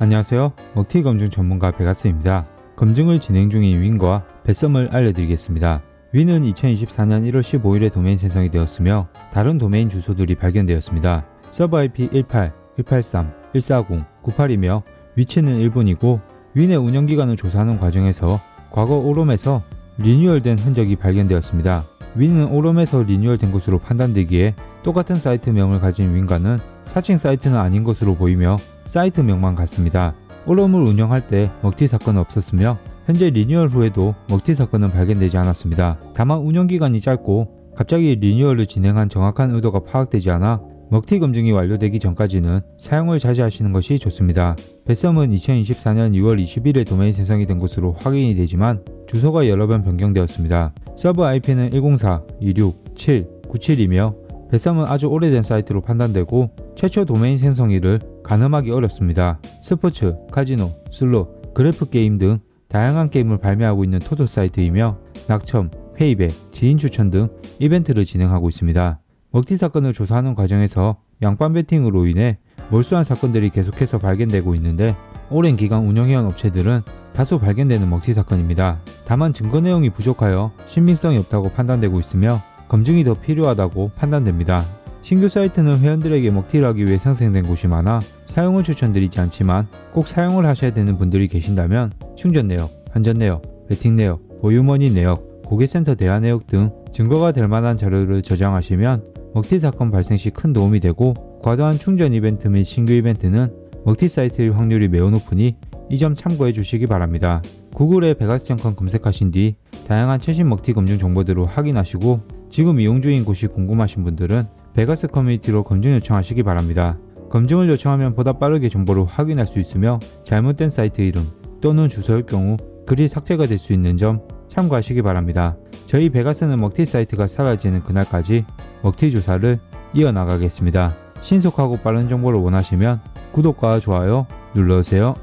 안녕하세요. 먹튀 검증 전문가 베가스입니다. 검증을 진행 중인 윈과 배썸을 알려드리겠습니다. 윈은 2024년 1월 15일에 도메인 생성이 되었으며 다른 도메인 주소들이 발견되었습니다. 서버 IP 18, 183, 140, 98이며 위치는 일본이고 윈의 운영기간을 조사하는 과정에서 과거 오롬에서 리뉴얼된 흔적이 발견되었습니다. 윈은 오롬에서 리뉴얼된 것으로 판단되기에 똑같은 사이트명을 가진 윈과는 사칭 사이트는 아닌 것으로 보이며 사이트명만 같습니다. 오롬을 운영할 때 먹튀 사건은 없었으며 현재 리뉴얼 후에도 먹튀 사건은 발견되지 않았습니다. 다만 운영기간이 짧고 갑자기 리뉴얼을 진행한 정확한 의도가 파악되지 않아 먹튀 검증이 완료되기 전까지는 사용을 자제하시는 것이 좋습니다. 배썸은 2024년 2월 20일에 도메인 생성이 된 것으로 확인이 되지만 주소가 여러 번 변경되었습니다. 서버 IP는 104, 26, 7, 97이며 배썸은 아주 오래된 사이트로 판단되고 최초 도메인 생성일을 가늠하기 어렵습니다. 스포츠, 카지노, 슬롯, 그래프 게임 등 다양한 게임을 발매하고 있는 토토 사이트이며 낙첨, 페이백, 지인 추천 등 이벤트를 진행하고 있습니다. 먹튀 사건을 조사하는 과정에서 양방 베팅으로 인해 몰수한 사건들이 계속해서 발견되고 있는데 오랜 기간 운영해온 업체들은 다소 발견되는 먹튀 사건입니다. 다만 증거 내용이 부족하여 신빙성이 없다고 판단되고 있으며 검증이 더 필요하다고 판단됩니다. 신규 사이트는 회원들에게 먹튀를 하기 위해 생성된 곳이 많아 사용을 추천드리지 않지만 꼭 사용을 하셔야 되는 분들이 계신다면 충전 내역, 환전 내역, 베팅 내역, 보유머니 내역, 고객센터 대화 내역 등 증거가 될 만한 자료를 저장하시면 먹튀 사건 발생 시 큰 도움이 되고 과도한 충전 이벤트 및 신규 이벤트는 먹튀 사이트일 확률이 매우 높으니 이 점 참고해 주시기 바랍니다. 구글에 베가스닷컴 검색하신 뒤 다양한 최신 먹튀 검증 정보들을 확인하시고 지금 이용 중인 곳이 궁금하신 분들은 베가스 커뮤니티로 검증 요청하시기 바랍니다. 검증을 요청하면 보다 빠르게 정보를 확인할 수 있으며 잘못된 사이트 이름 또는 주소일 경우 글이 삭제가 될 수 있는 점 참고하시기 바랍니다. 저희 베가스는 먹튀 사이트가 사라지는 그날까지 먹튀 조사를 이어나가겠습니다. 신속하고 빠른 정보를 원하시면 구독과 좋아요 눌러주세요.